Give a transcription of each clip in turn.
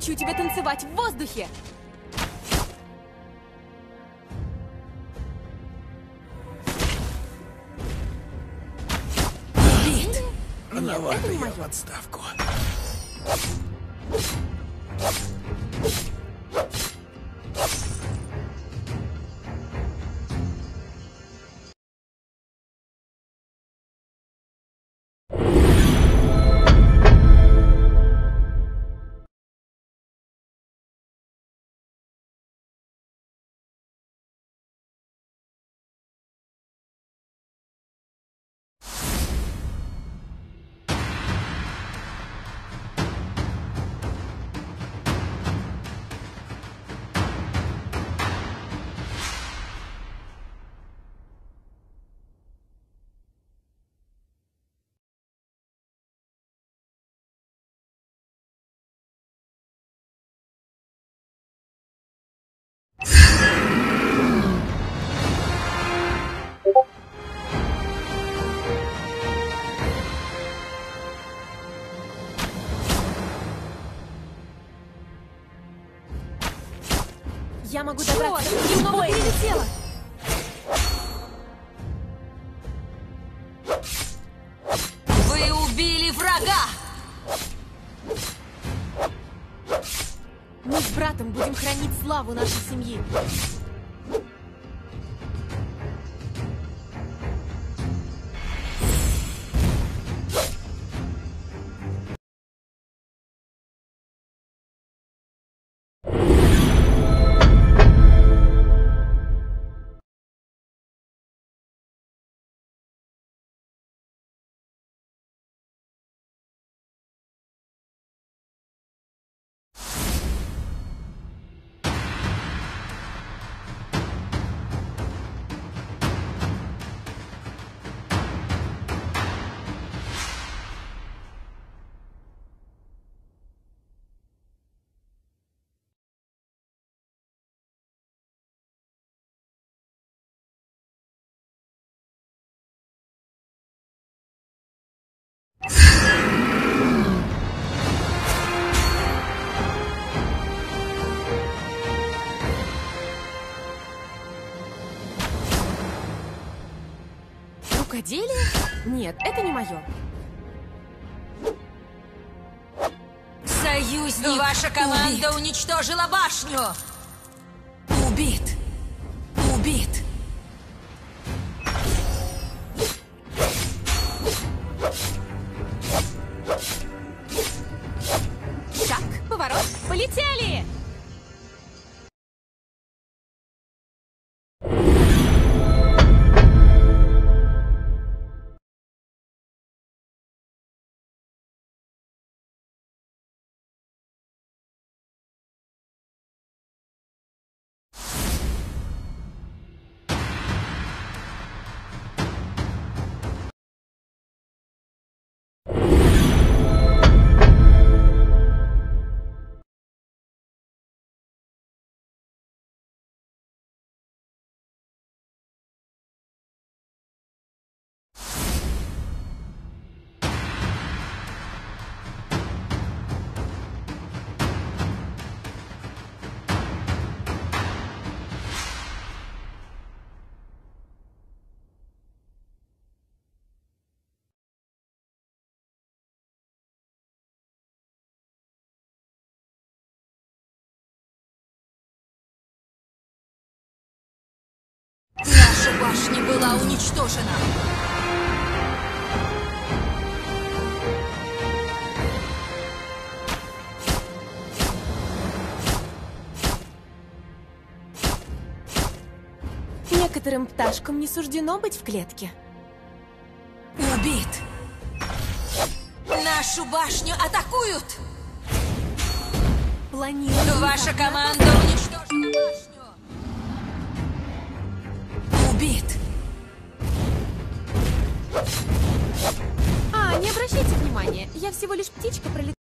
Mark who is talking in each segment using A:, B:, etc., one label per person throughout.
A: Научу тебя танцевать в воздухе!
B: Убит!
C: Рановато
A: это не
C: я
A: моё.
C: в отставку.
A: Я могу добраться. Немного перелетела.
B: Вы убили врага!
A: Мы с братом будем хранить славу нашей семьи. Рукоделие? Нет, это не мое.
B: Союзник! Ваша команда уничтожила башню! Убит! Убит! Наша башня была уничтожена!
A: Некоторым пташкам не суждено быть в клетке.
B: Убит! Нашу башню атакуют!
A: Планирую.
B: Ваша команда уничтожила башню! Убит!
A: А, не обращайте внимания, я всего лишь птичка пролетела.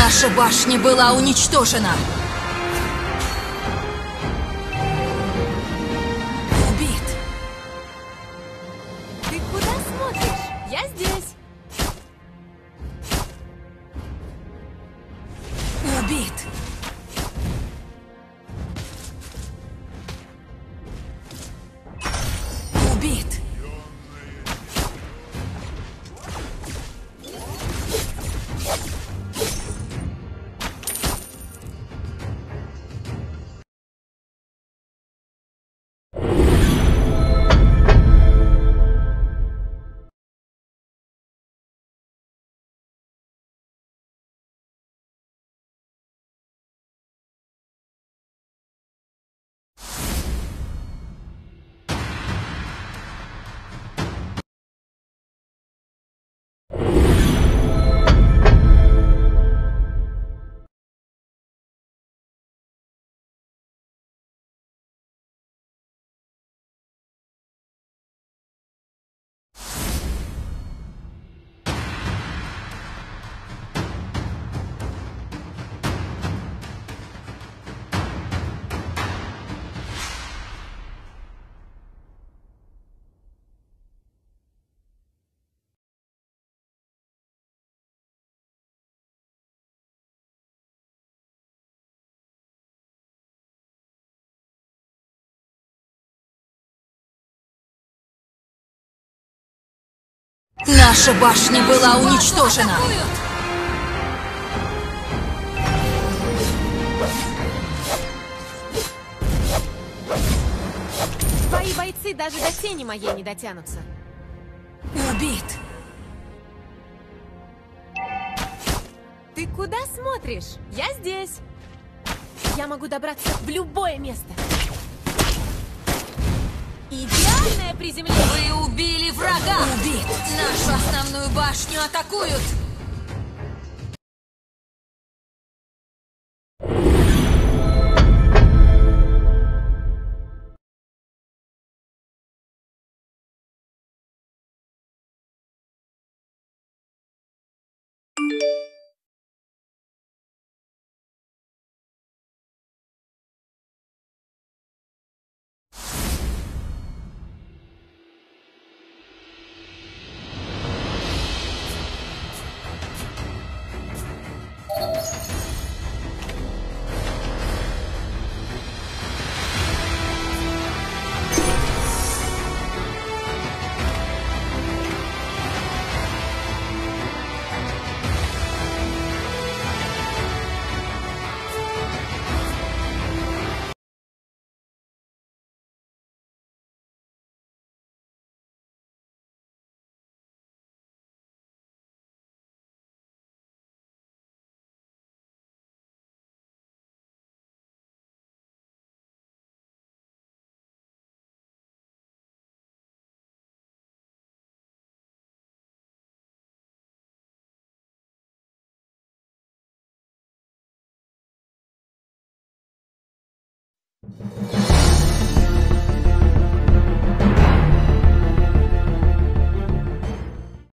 B: Наша башня была уничтожена. Убит.
A: Ты куда смотришь? Я здесь.
B: Наша башня была уничтожена.
A: Твои бойцы даже до тени моей не дотянутся.
B: Убит.
A: Ты куда смотришь? Я здесь. Я могу добраться в любое место. Идеальное приземление.
B: Вы врага. Убит. Нашу основную башню атакуют.